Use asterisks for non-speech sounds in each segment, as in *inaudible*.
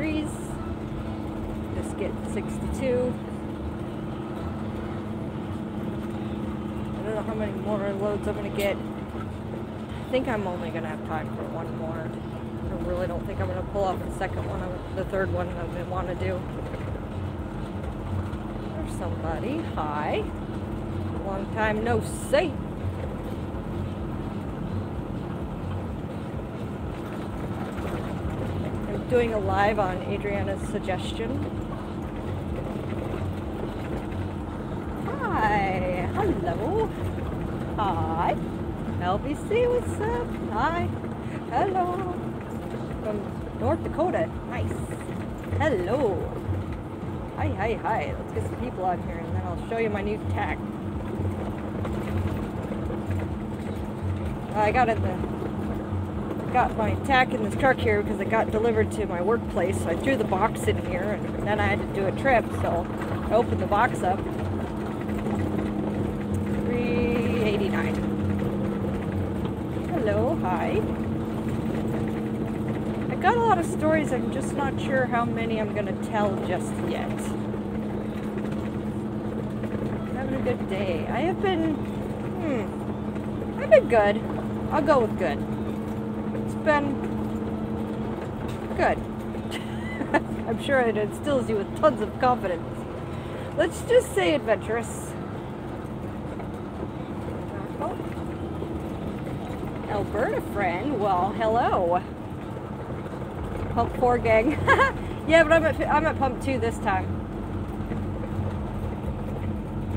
degrees. Just get 62. I don't know how many more loads I'm going to get. I think I'm only going to have time for one more. I really don't think I'm going to pull off the second one, the third one I want to do. There's somebody. Hi. Long time no see. I'm doing a live on Adriana's suggestion. Hi. Hello. Hi. LBC, what's up? Hi. Hello. From North Dakota. Nice. Hello. Hi, hi, hi. Let's get some people on here and then I'll show you my new tack. I got it the got my tack in this truck here because it got delivered to my workplace. So I threw the box in here and then I had to do a trip. So I opened the box up. 389. Hello, hi. I got a lot of stories. I'm just not sure how many I'm going to tell just yet. Having a good day. I have been, hmm, I've been good. I'll go with good been good. *laughs* I'm sure it instills you with tons of confidence. Let's just say adventurous. Oh. Alberta friend, well, hello. Pump 4 gang. *laughs* yeah, but I'm at, I'm at pump 2 this time.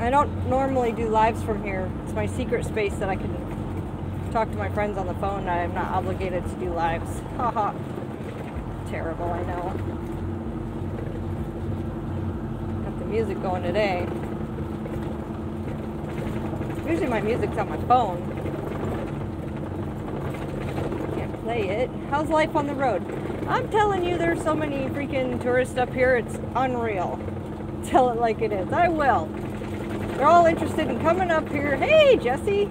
I don't normally do lives from here. It's my secret space that I can talk to my friends on the phone. I'm not obligated to do lives. *laughs* Haha. Terrible, I know. Got the music going today. Usually my music's on my phone. Can't play it. How's life on the road? I'm telling you, there's so many freaking tourists up here, it's unreal. Tell it like it is. I will. They're all interested in coming up here. Hey, Jesse!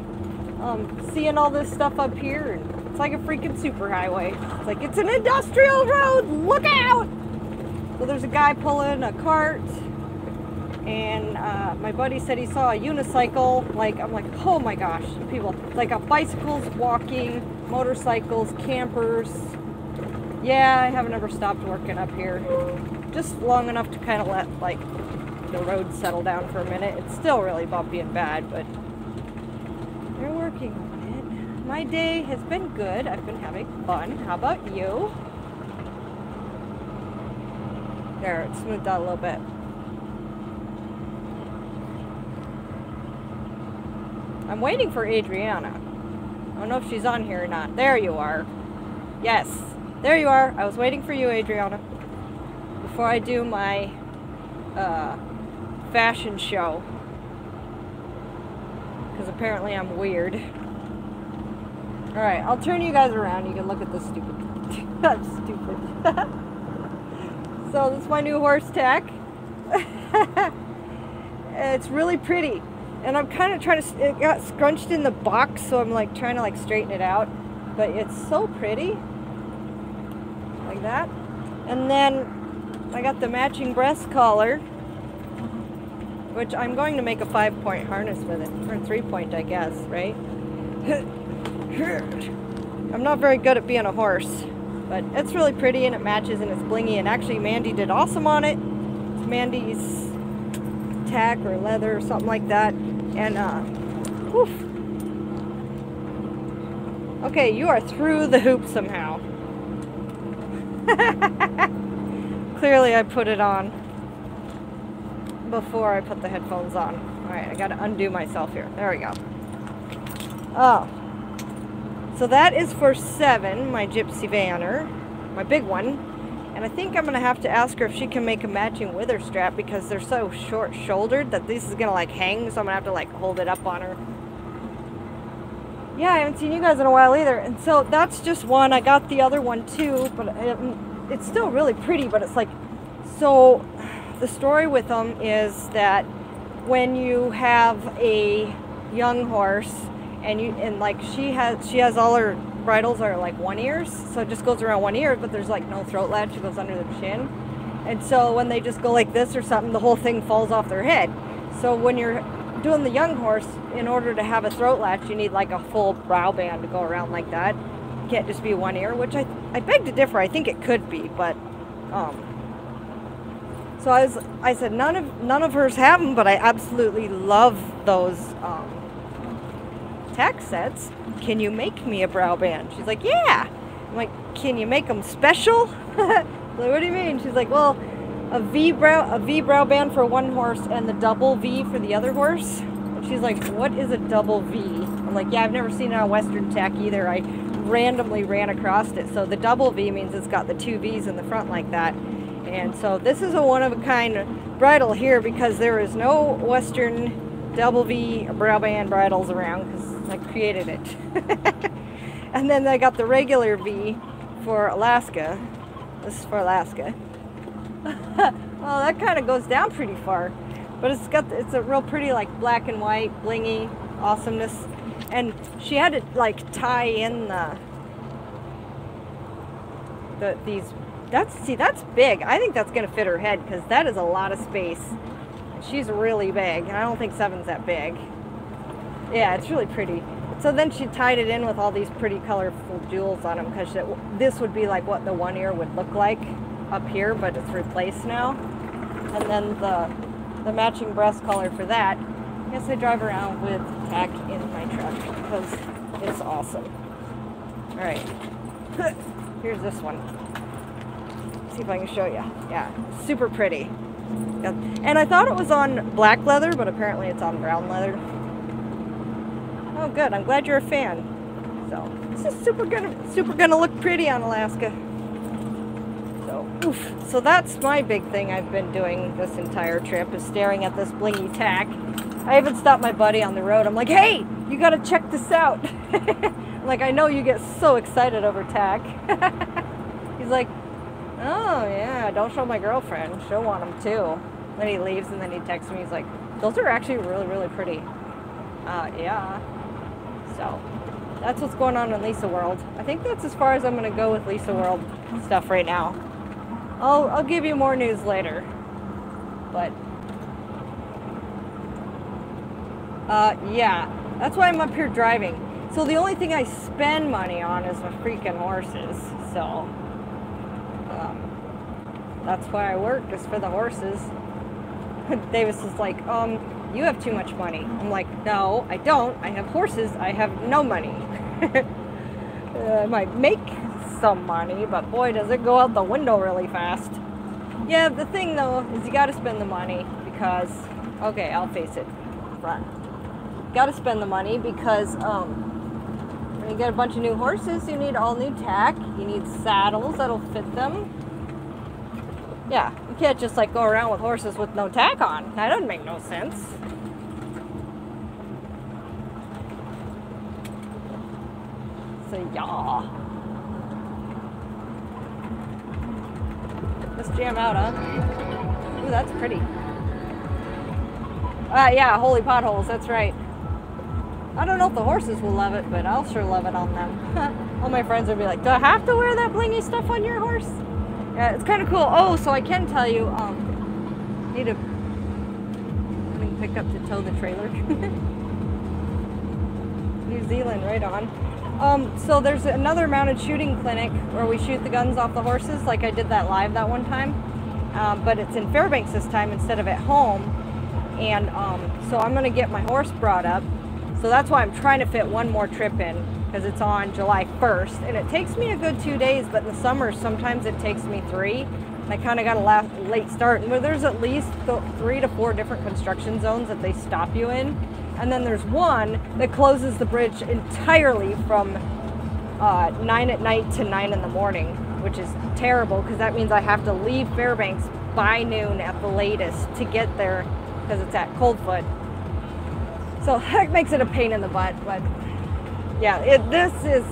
Um, seeing all this stuff up here, it's like a freaking superhighway. It's like it's an industrial road. Look out! So there's a guy pulling a cart, and uh, my buddy said he saw a unicycle. Like I'm like, oh my gosh, people like a bicycles, walking, motorcycles, campers. Yeah, I haven't ever stopped working up here. Just long enough to kind of let like the road settle down for a minute. It's still really bumpy and bad, but working on it. My day has been good. I've been having fun. How about you? There, it smoothed out a little bit. I'm waiting for Adriana. I don't know if she's on here or not. There you are. Yes, there you are. I was waiting for you, Adriana. Before I do my uh, fashion show because apparently I'm weird. Alright, I'll turn you guys around. You can look at this stupid. *laughs* That's stupid. *laughs* so this is my new horse tack. *laughs* it's really pretty. And I'm kind of trying to, it got scrunched in the box, so I'm like trying to like straighten it out. But it's so pretty. Like that. And then I got the matching breast collar which I'm going to make a five point harness with it, or three point, I guess, right? *laughs* I'm not very good at being a horse, but it's really pretty and it matches and it's blingy. And actually, Mandy did awesome on it. It's Mandy's tack or leather or something like that. And, uh, whew. Okay, you are through the hoop somehow. *laughs* Clearly, I put it on before I put the headphones on. Alright, I gotta undo myself here. There we go. Oh. So that is for seven, my Gypsy Vanner. My big one. And I think I'm going to have to ask her if she can make a matching wither strap because they're so short-shouldered that this is going to like hang. So I'm going to have to like hold it up on her. Yeah, I haven't seen you guys in a while either. And so that's just one. I got the other one too, but it, it's still really pretty, but it's like so the story with them is that when you have a young horse and you and like she has she has all her bridles are like one ears, so it just goes around one ear, but there's like no throat latch. It goes under the chin, and so when they just go like this or something, the whole thing falls off their head. So when you're doing the young horse, in order to have a throat latch, you need like a full brow band to go around like that. It can't just be one ear, which I I beg to differ. I think it could be, but um. So I was I said none of none of hers have them, but I absolutely love those um, tack sets. Can you make me a brow band? She's like, yeah. I'm like, can you make them special? *laughs* like, what do you mean? She's like, well, a V brow a V brow band for one horse and the double V for the other horse. And she's like, what is a double V? I'm like, yeah, I've never seen it on Western Tack either. I randomly ran across it. So the double V means it's got the two V's in the front like that. And so this is a one of a kind bridle here because there is no Western double V brow band bridles around because I created it. *laughs* and then I got the regular V for Alaska. This is for Alaska. *laughs* well, that kind of goes down pretty far, but it's got it's a real pretty like black and white blingy awesomeness. And she had to like tie in the the these that's see that's big. I think that's gonna fit her head because that is a lot of space. She's really big, I don't think seven's that big. Yeah, it's really pretty. So then she tied it in with all these pretty colorful jewels on them because this would be like what the one ear would look like up here, but it's replaced now. And then the the matching breast collar for that. Yes, I drive around with tack in my truck because it's awesome. All right, *laughs* here's this one. See if I can show you. Yeah, super pretty. And I thought it was on black leather, but apparently it's on brown leather. Oh, good. I'm glad you're a fan. So this is super gonna super gonna look pretty on Alaska. So, oof. So that's my big thing I've been doing this entire trip is staring at this blingy tack. I even stopped my buddy on the road. I'm like, hey, you gotta check this out. *laughs* like, I know you get so excited over tack. *laughs* He's like, oh yeah, don't show my girlfriend. She'll want them too. Then he leaves and then he texts me. He's like, those are actually really, really pretty. Uh, yeah. So that's what's going on in Lisa World. I think that's as far as I'm going to go with Lisa World stuff right now. I'll, I'll give you more news later. But, uh, yeah, that's why I'm up here driving. So the only thing I spend money on is my freaking horses. So, um, that's why I work, is for the horses. *laughs* Davis is like, um, you have too much money. I'm like, no, I don't. I have horses. I have no money. *laughs* uh, I might make some money, but boy, does it go out the window really fast. Yeah, the thing though is you got to spend the money because, okay, I'll face it, front. Got to spend the money because um, when you get a bunch of new horses, you need all new tack. You need saddles that'll fit them. Yeah, you can't just like go around with horses with no tack on. That doesn't make no sense. So yeah. Let's jam out, huh? Ooh, that's pretty. Uh, yeah, holy potholes, that's right. I don't know if the horses will love it, but I'll sure love it on them. *laughs* All my friends will be like, do I have to wear that blingy stuff on your horse? Yeah, it's kind of cool. Oh, so I can tell you, um, need to pick up to tow the trailer. *laughs* New Zealand, right on. Um, so there's another mounted shooting clinic where we shoot the guns off the horses, like I did that live that one time. Um, but it's in Fairbanks this time instead of at home. And um, so I'm going to get my horse brought up. So that's why I'm trying to fit one more trip in because it's on July 1st. And it takes me a good two days, but in the summer, sometimes it takes me three. I kind of got a late start. And where there's at least three to four different construction zones that they stop you in. And then there's one that closes the bridge entirely from uh, 9 at night to 9 in the morning, which is terrible because that means I have to leave Fairbanks by noon at the latest to get there because it's at Coldfoot. So *laughs* that makes it a pain in the butt, but yeah, it, this is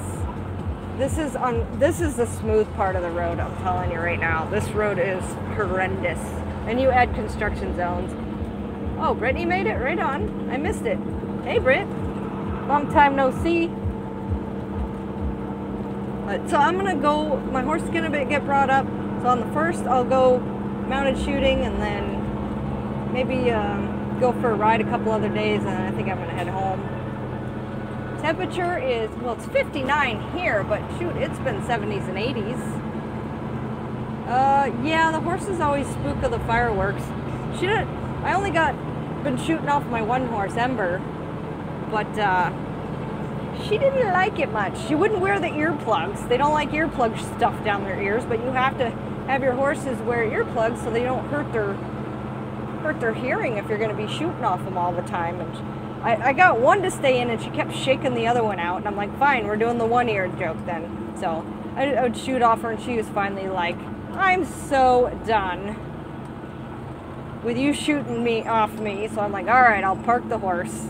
this is on this is the smooth part of the road. I'm telling you right now, this road is horrendous. And you add construction zones. Oh, Brittany made it right on. I missed it. Hey, Britt. Long time no see. But, so I'm gonna go. My horse is gonna get brought up. So on the first, I'll go mounted shooting, and then maybe um, go for a ride a couple other days, and I think I'm gonna head home. Temperature is well, it's 59 here, but shoot, it's been 70s and 80s. Uh, yeah, the horses always spook of the fireworks. She did. I only got been shooting off my one horse, Ember, but uh, she didn't like it much. She wouldn't wear the earplugs. They don't like earplug stuff down their ears, but you have to have your horses wear earplugs so they don't hurt their hurt their hearing if you're going to be shooting off them all the time. And I, I got one to stay in, and she kept shaking the other one out. And I'm like, fine, we're doing the one ear joke then. So I, I would shoot off her, and she was finally like, I'm so done with you shooting me off me. So I'm like, all right, I'll park the horse.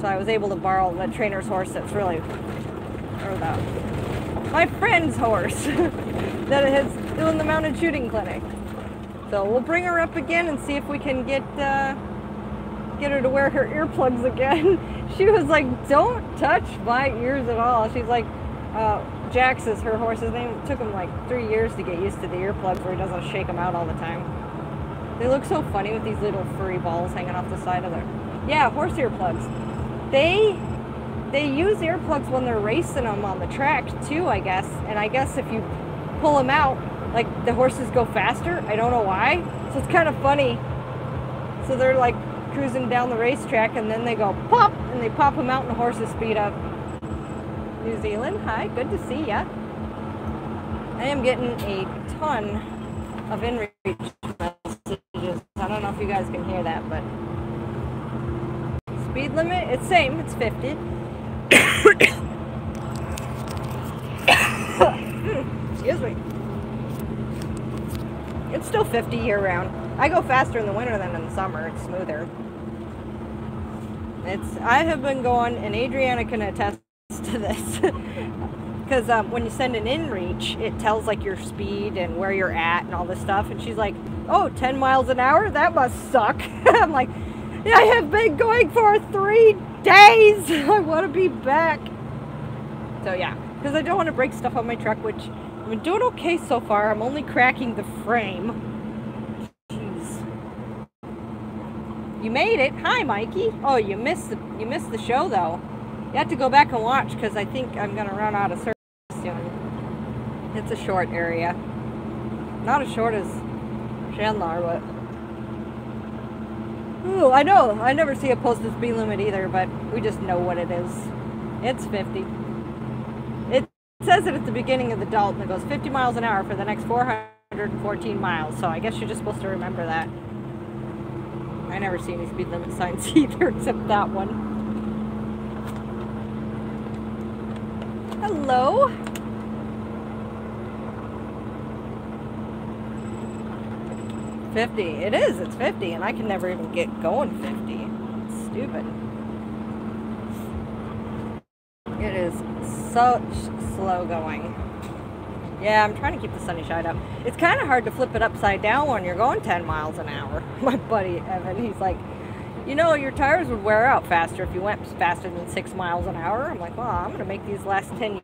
So I was able to borrow the trainer's horse that's really, or the, my friend's horse *laughs* that is doing the mounted shooting clinic. So we'll bring her up again and see if we can get, uh, get her to wear her earplugs again. *laughs* she was like, don't touch my ears at all. She's like, uh, Jax is her horse's name. It took him like three years to get used to the earplugs where he doesn't shake them out all the time. They look so funny with these little furry balls hanging off the side of their... Yeah, horse earplugs. They they use earplugs when they're racing them on the track too, I guess. And I guess if you pull them out, like the horses go faster. I don't know why. So it's kind of funny. So they're like cruising down the racetrack and then they go pop and they pop them out and the horses speed up. New Zealand, hi, good to see ya. I am getting a ton of inReach messages. I don't know if you guys can hear that, but speed limit, it's same, it's 50. Excuse me. It's still 50 year round. I go faster in the winter than in the summer. It's smoother. It's I have been going, and Adriana can attest *laughs* to this. Because um, when you send an inReach, it tells like your speed and where you're at and all this stuff. And she's like, "Oh, 10 miles an hour? That must suck." *laughs* I'm like, I have been going for three days. *laughs* I want to be back. So yeah, because I don't want to break stuff on my truck, which I'm doing okay so far. I'm only cracking the frame. Jeez. You made it. Hi, Mikey. Oh, you missed the you missed the show though. You have to go back and watch because I think I'm gonna run out of service soon. It's a short area. Not as short as Chandalar, but Ooh, I know. I never see a posted speed limit either, but we just know what it is. It's 50. It says it at the beginning of the Dalton. It goes 50 miles an hour for the next 414 miles. So I guess you're just supposed to remember that. I never see any speed limit signs *laughs* either, except that one. Hello? Fifty. It is. It's fifty, and I can never even get going fifty. It's stupid. It is such slow going. Yeah, I'm trying to keep the sunny side up. It's kind of hard to flip it upside down when you're going 10 miles an hour. *laughs* My buddy Evan, he's like, you know, your tires would wear out faster if you went faster than six miles an hour. I'm like, well, I'm going to make these last 10